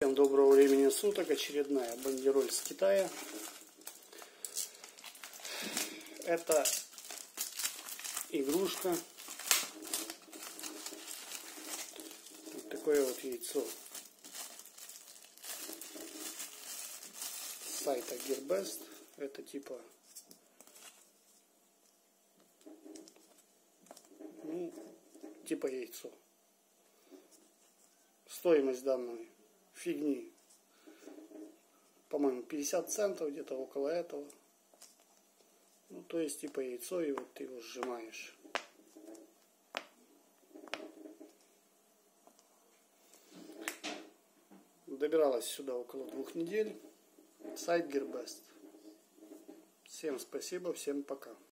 Всем доброго времени суток. Очередная бандероль с Китая. Это игрушка. Вот такое вот яйцо. С сайта Gearbest. Это типа ну, типа яйцо. Стоимость данной фигни. По-моему, 50 центов, где-то около этого. Ну, то есть, типа яйцо, и вот ты его сжимаешь. Добиралась сюда около двух недель. Сайт Gearbest. Всем спасибо, всем пока.